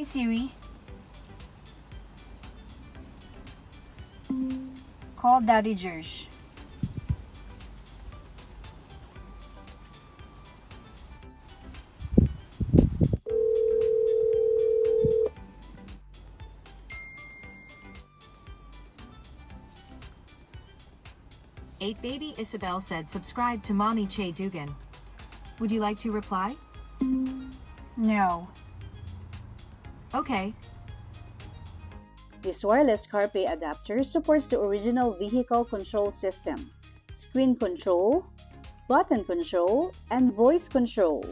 Hey Siri. Call Daddy Jersh. Eight baby Isabel said subscribe to mommy Che Dugan. Would you like to reply? No. Okay. This wireless CarPlay adapter supports the original vehicle control system, screen control, button control, and voice control.